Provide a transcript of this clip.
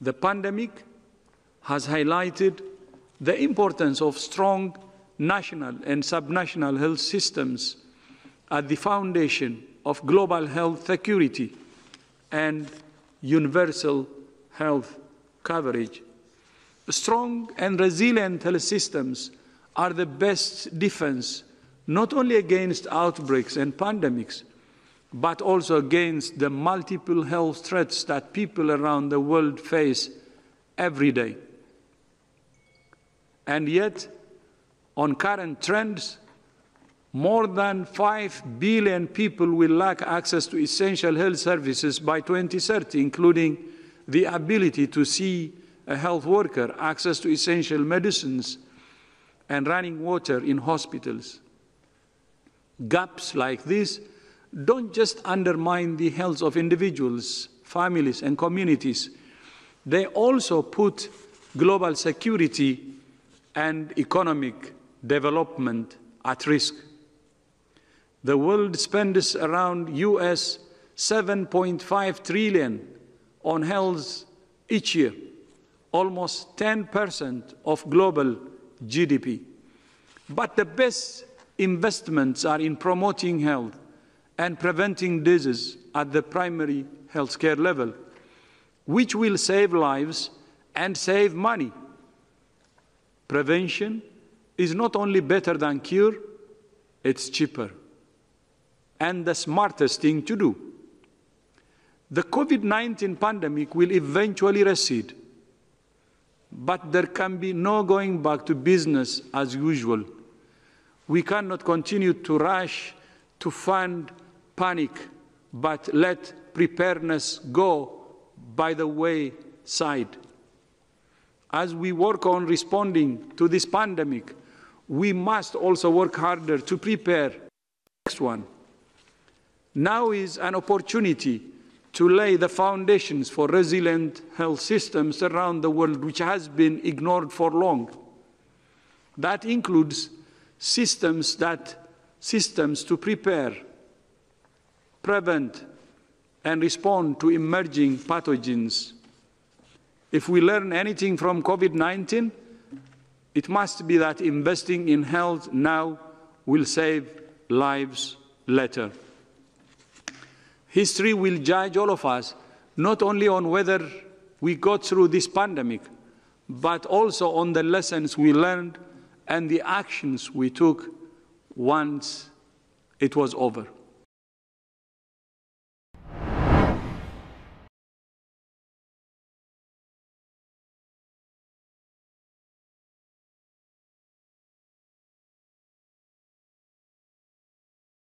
The pandemic has highlighted the importance of strong national and subnational health systems at the foundation of global health security and universal health coverage. Strong and resilient health systems are the best defense not only against outbreaks and pandemics, but also against the multiple health threats that people around the world face every day. And yet, on current trends, more than 5 billion people will lack access to essential health services by 2030, including the ability to see a health worker, access to essential medicines, and running water in hospitals. Gaps like this don't just undermine the health of individuals, families, and communities, they also put global security and economic development at risk. The world spends around US 7.5 trillion on health each year, almost 10% of global GDP. But the best investments are in promoting health and preventing disease at the primary healthcare level, which will save lives and save money. Prevention is not only better than cure, it's cheaper and the smartest thing to do. The COVID 19 pandemic will eventually recede, but there can be no going back to business as usual. We cannot continue to rush to fund panic, but let preparedness go by the wayside. As we work on responding to this pandemic, we must also work harder to prepare the next one. Now is an opportunity to lay the foundations for resilient health systems around the world, which has been ignored for long. That includes systems that systems to prepare, prevent, and respond to emerging pathogens. If we learn anything from COVID 19, it must be that investing in health now will save lives later. History will judge all of us not only on whether we got through this pandemic, but also on the lessons we learned and the actions we took once it was over.